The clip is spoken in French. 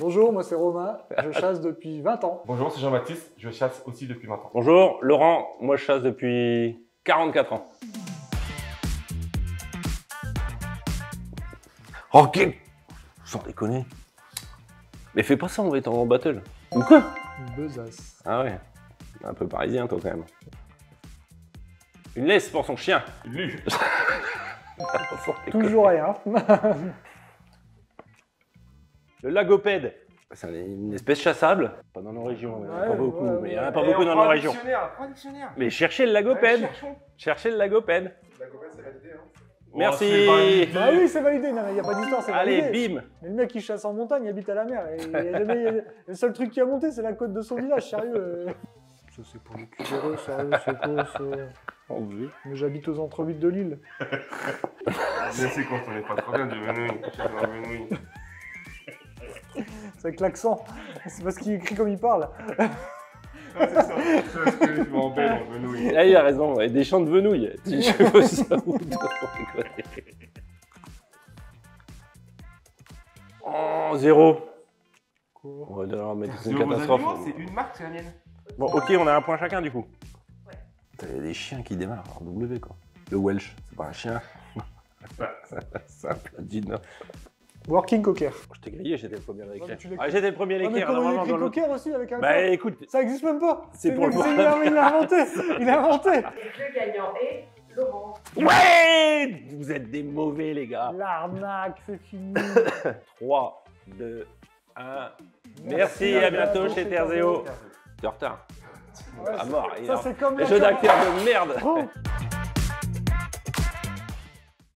Bonjour, moi c'est Romain, je chasse depuis 20 ans. Bonjour, c'est Jean-Baptiste, je chasse aussi depuis 20 ans. Bonjour, Laurent, moi je chasse depuis 44 ans. Ok Sans déconner. Mais fais pas ça, on va être en battle. Ou quoi? Une besace. Ah ouais. Un peu parisien toi quand même. Une laisse pour son chien. Lu Sans déconner. Toujours rien. Le lagopède. C'est une espèce chassable. Pas dans nos régions, il y en a Ouais, pas beaucoup, ouais, mais il y en a pas beaucoup on dans nos régions. Mais cherchez le lagopède. Cherchez le lagopède. La copaine, c'est validé, hein. Merci. Oh, c'est validé. bah oui, c'est validé, non il n'y a pas d'histoire, c'est Allez, validé. bim Mais le mec il chasse en montagne, il habite à la mer. Et le seul truc qui a monté, c'est la côte de son village, sérieux. Ça c'est pour les culéreux, sérieux, c'est quoi ça On. Mais j'habite aux entrevilles de Lille. Je sais qu'on connaît pas trop bien du. C'est avec l'accent. C'est parce qu'il écrit comme il parle. Ah, c'est ça. Je chasse que je m'embête en menouille. Ah, il a raison, ouais, des champs de venouilles. Si je veux ça ou. Oh, zéro. On va devoir mettre une catastrophe. c'est une marque, c'est la mienne. Bon, ok, on a un point chacun du coup. T'as des chiens qui démarrent en W quoi. Le Welsh, c'est pas un chien. Simple, Dino. Working Cocker. Je t'ai grillé, j'étais le premier à mais l'écrire. tu l'as- Ah, j'étais le premier à Ah, mais l'écrire, comment. Cocker aussi avec un Bah écoute, Ça existe même pas C'est pour le. Il a il a inventé Il a inventé Et le gagnant est Laurent. ouais Vous êtes des mauvais les gars. L'arnaque, c'est fini 3, 2, 1. Merci, à bientôt chez Terzeo. T'es en retard. À mort. il est Ça c'est comme la carte- d'acteurs de merde. Oh